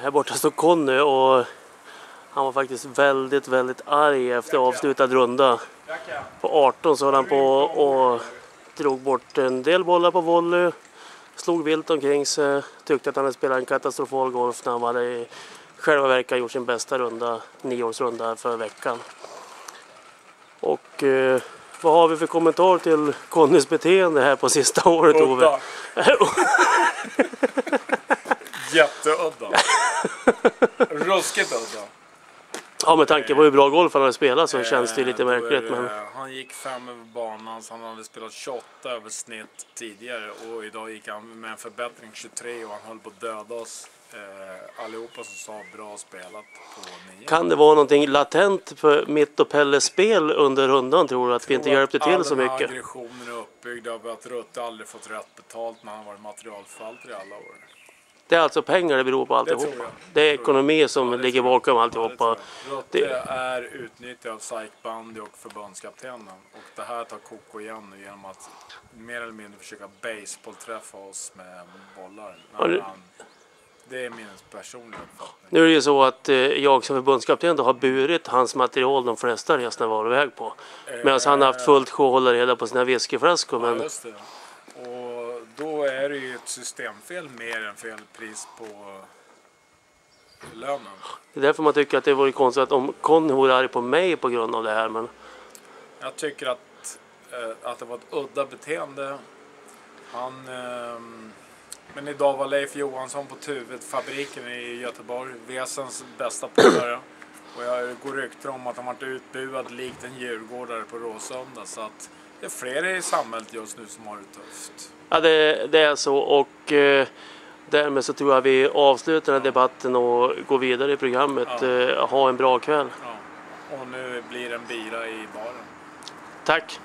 Här borta står Conny och han var faktiskt väldigt, väldigt arg efter avslutad runda. På 18 så höll han på och drog bort en del bollar på volley. Slog vilt omkring sig. Tyckte att han hade spelat en katastrofal golf när han hade i själva verket gjort sin bästa runda, nioårsrunda för veckan. Och eh, vad har vi för kommentar till Connys beteende här på sista året Ove? Udda. Jätteudda. Ruskigt udda. Ja med tanke på hur bra golf han hade spelat så känns det ju lite Eh, märkligt. Men Han gick fem över banan så han hade spelat 28 över snitt tidigare och idag gick han med en förbättring 23 och han höll på att döda oss eh, allihopa som sa bra spelat på nio. kan det vara någonting latent för mitt och Pelles spel under rundan tror du? Att vi inte hjälpte till så All den här mycket? aggressionen är uppbyggd av att Rutte aldrig fått rätt betalt när han varit materialförvaltare i alla år. Det är alltså pengar det beror på alltihop. tror jag. Det är ekonomi som Ja, det ligger bakom Ja, det alltihopa. jag. Rutte Det- är utnyttjad av Psych Bandy och förbundskaptenen. Och det här tar Koko igen nu genom att mer eller mindre försöka baseballträffa oss med bollar. Ja, det- han, det är min personliga uppfattning. Nu är det ju så att eh, jag som förbundskapten har burit hans material de flesta resorna var iväg på. Medan han har haft fullt sjå att hålla reda på sina whiskyflaskor. Ja, Men det. Då är det ju ett systemfel mer än fel pris på lönen. det är därför man tycker att det vore konstigt att om Conny vore arg på mig på grund av det här. Men Jag tycker att, eh, att det var ett udda beteende. Han, ehm, men idag var Leif Johansson på Tuvet-fabriken i Göteborg, Vesens bästa polare. Och jag går rykten om att han varit utbuad likt en djurgårdare på Råsunda. Så att det är fler i samhället just nu som har det tufft. ja, det, det är så och eh, därmed så tror jag vi avslutar den här debatten och går vidare i programmet. Ja. Eh, ha en bra kväll. Ja. Och nu blir det en bira i baren. Tack!